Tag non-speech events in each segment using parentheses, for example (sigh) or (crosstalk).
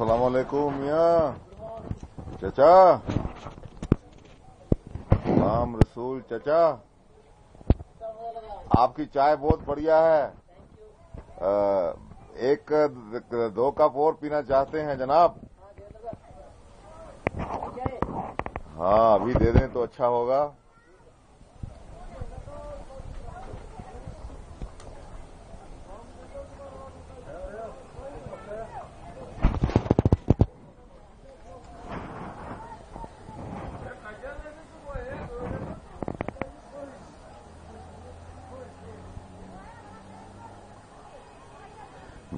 हाँ सलाम वालेकुम मियाँ चचा सलाम रसूल चचा आपकी चाय बहुत बढ़िया है। एक, दो कप और पीना चाहते हैं, जनाब? हाँ अभी दे दें तो अच्छा होगा।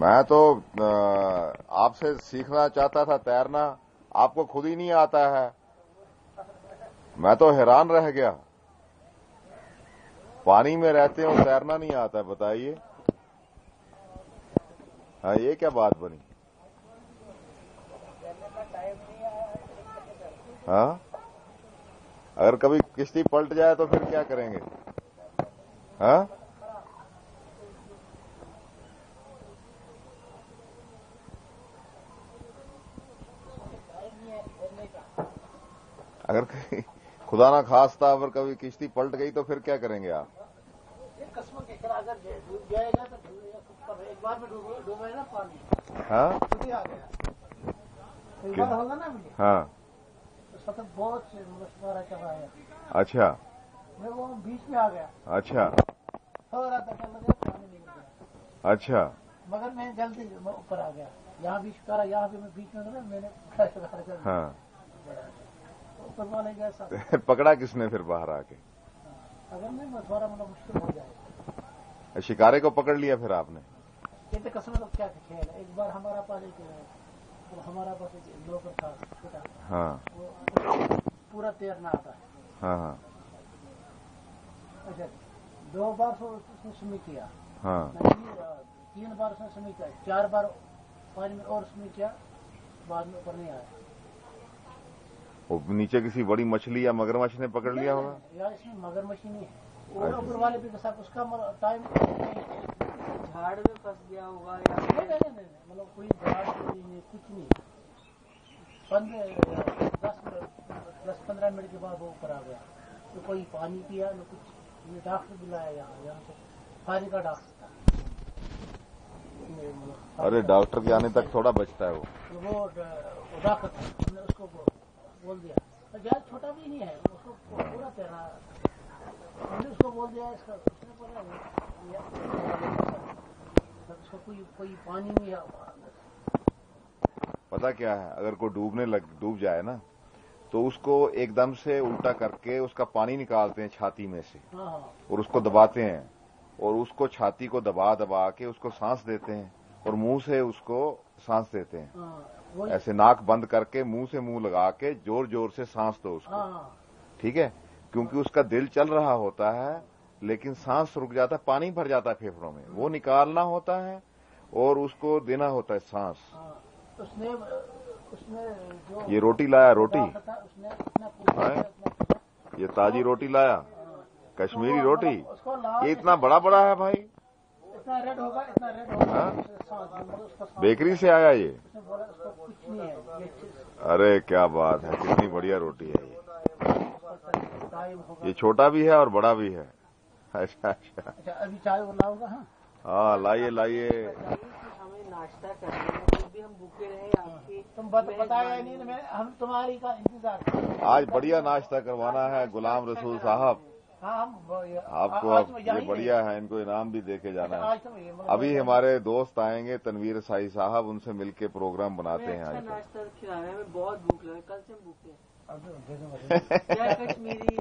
मैं तो आपसे सीखना चाहता था, तैरना। आपको खुद ही नहीं आता है। मैं तो हैरान रह गया। पानी में रहते हो, तैरना नहीं आता, बताइए। हाँ ये क्या बात बनी? हाँ? अगर कभी किश्ती पलट जाए तो फिर क्या करेंगे? हाँ? अगर कहीं खुदा ना खास था अगर कभी किश्ती पलट गई तो फिर क्या करेंगे आप? तो हाँ आ गया। होगा ना हाँ। बहुत रहा है। अच्छा। मैं वो बीच में आ गया। अच्छा। अच्छा। मगर मैं जल्दी ऊपर आ गया। यहाँ बीच करा यहाँ भी मैं बीच में मैंने। हाँ। (laughs) पकड़ा किसने फिर बाहर आके? अगर नहीं थोड़ा मतलब मुश्किल हो जाए शिकारे को पकड़ लिया फिर आपने? ये तो कसम लोग क्या खेल। है एक बार हमारा पास एक तो हमारा पास एक लोकर था छोटा हाँ। पूरा तैरना आता है। हाँ हाँ। अच्छा दो बार तो उसने स्विमिंग किया। हाँ। तीन बार उसने स्विमिंग किया। चार बार पानी में और स्विमिंग किया बाद में ऊपर नहीं आया। वो नीचे किसी बड़ी मछली या मगरमच्छ ने पकड़ लिया होगा? यार इसमें मगरमच्छी नहीं है। अच्छा। ऊपर वाले भी उसका मतलब टाइम झाड़ में फंस गया होगा या नहीं नहीं नहीं नहीं, मतलब कोई झाड़ नहीं कुछ नहीं पंद्रह दस मिनट दस पंद्रह मिनट के बाद वो ऊपर आ गया। तो कोई पानी पिया न कुछ। ये डॉक्टर बुलाया यहाँ यहाँ से। पानी का डॉक्टर था। अरे डॉक्टर के आने तक थोड़ा बचता है वो। तो वो डॉक्टर था हमने उसको बोल दिया। और ज़्यादा छोटा भी नहीं है उसको पूरा तैरना हमने उसको बोल दिया इसका उसने बोला उसको कोई कोई पानी नहीं है। पता क्या है? अगर कोई डूबने लग डूब जाए ना तो उसको एकदम से उल्टा करके उसका पानी निकालते हैं छाती में से। हाँ हाँ। और उसको दबाते हैं। और उसको छाती को दबा दबा के उसको सांस देते हैं। और मुँह से उसको सांस देते हैं। हाँ। ऐसे नाक बंद करके मुँह से मुँह लगा के ज़ोर ज़ोर से सांस दो उसको। हाँ। ठीक है? क्योंकि उसका दिल चल रहा होता है लेकिन सांस रुक जाता है पानी भर जाता है फेफड़ों में। वो निकालना होता है और उसको देना होता है सांस। हाँ। उसने उसने जो ये रोटी लाया रोटी। उसने हाँ। ये ताजी रोटी लाया। कश्मीरी तो रोटी। ये इतना बड़ा बड़ा है भाई। इतना रेड होगा इतना रेड होगा बेकरी से आया ये। है अरे क्या बात है कितनी बढ़िया रोटी है ये। ये छोटा भी है और बड़ा भी है। अच्छा अच्छा। अच्छा अभी चाय और हाँ? हाँ लाइए लाइए। हमें नाश्ता करना है भी हम भूखे रहे आपके तुम बत, बताया नहीं मैं हम तुम्हारी का इंतज़ार कर आज बढ़िया नाश्ता करवाना है गुलाम रसूल साहब। आपको आज अब ये बढ़िया है इनको इनाम भी देके जाना है। तो अभी हमारे दोस्त आएँगे तनवीर साई साहब उनसे मिलके प्रोग्राम बनाते हैं अच्छा आज। नाश्ता खिला रहे हैं बहुत भूख लगी कल से भूखे कश्मीरी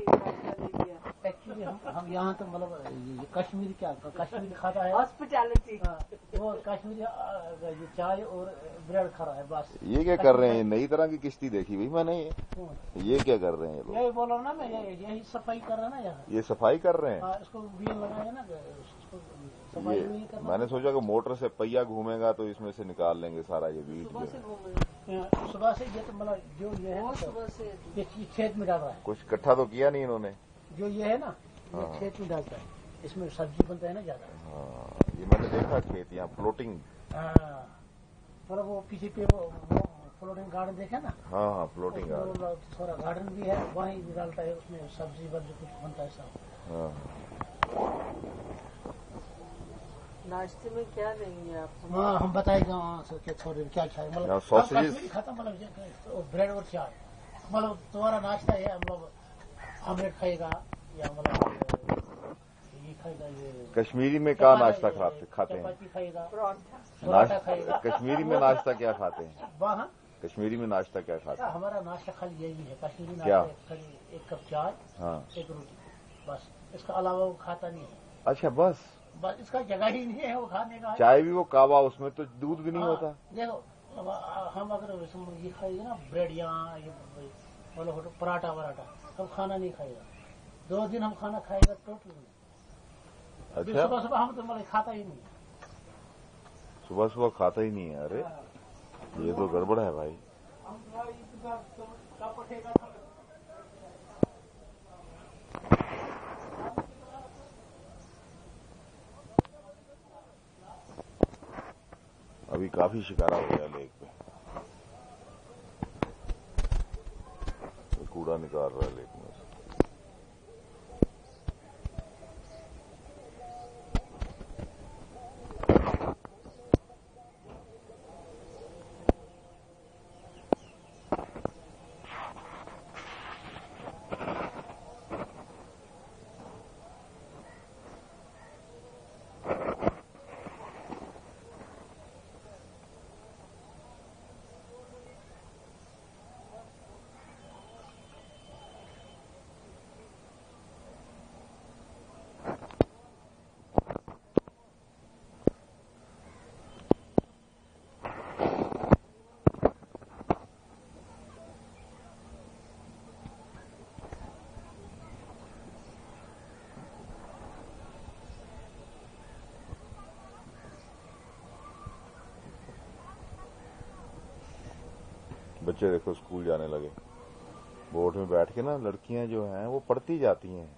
हम हम यहाँ तो मतलब ये ये क्या कश्मीरी खाता है? हॉस्पिटैलिटी हाँ, वो कश्मीरी ये चाय और ब्रेड खा रहा है बस। ये क्या कर रहे हैं? नई तरह की किश्ती देखी भाई मैंने ये। ये क्या कर रहे हैं ये यही बोलो ना मैं यही सफ़ाई कर रहा है ना यहाँ। ये सफ़ाई कर रहे हैं? हाँ, इसको बीन लगाए ना ये मैंने सोचा कि मोटर से पहिया घूमेगा तो इसमें से निकाल लेंगे सारा ये बीज सुबह से है। हैं ये तो मतलब जो ये है सुबह से। ये खेत में डाल रहा है। कुछ इकट्ठा तो किया नहीं इन्होंने। जो ये है ना हाँ। खेत में डालता है। इसमें सब्ज़ी बनता है ना ज़्यादा। हाँ ये मैंने देखा खेत यहाँ फ्लोटिंग हाँ मतलब वो पीछे पे वो, वो फ्लोटिंग गार्डन देखे ना? हाँ हाँ फ्लोटिंग वो थोड़ा गार्डन भी है वहीं भी डालता है उसमें सब्ज़ी वब्जी कुछ बनता है सब। हाँ। नाश्ते में क्या देंगे आप? हाँ हम बताएगा हाँ, सो छोड़े क्या खाए मतलब यहाँ हम खाता मतलब ब्रेड और चाय। मतलब तुम्हारा नाश्ता है हम लोग ऑमलेट खाएगा या मतलब कश्मीरी में क्या नाश्ता खाते खाते हैं? नाश्ता कश्मीरी में नाश्ता क्या खाते हैं? वहाँ? कश्मीरी में नाश्ता क्या खाते हैं? हमारा नाश्ता खाली यही है। कश्मीरी क्या? एक कप चाय हाँ। एक रोटी। बस। इसका अलावा वो खाता नहीं है। अच्छा बस। बस इसका जगह ही नहीं है वो खाने का। चाय भी वो कावा उसमें तो दूध भी नहीं हाँ, होता। देखो हम अगर ये खाएँगे ना ब्रेड या ये पराठा वराठा हम खाना नहीं खाएगा। दो दिन हम खाना खाएगा टोटल। अच्छा? सुबह सुबह हम तो मतलब खाता ही नहीं। सुबह सुबह खाता ही नहीं है अरे। ये तो गड़बड़ है भाई। तो तो- अभी काफ़ी शिकारा हो गया लेक पे। कूड़ा निकाल रहा है लेक में। बच्चे देखो स्कूल जाने लगे। बोर्ड में बैठ के ना लड़कियाँ जो हैं, वो पढ़ती जाती हैं।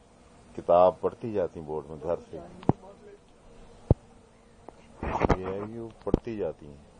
किताब पढ़ती जाती हैं बोर्ड में, घर से। ये है कि वो पढ़ती जाती हैं।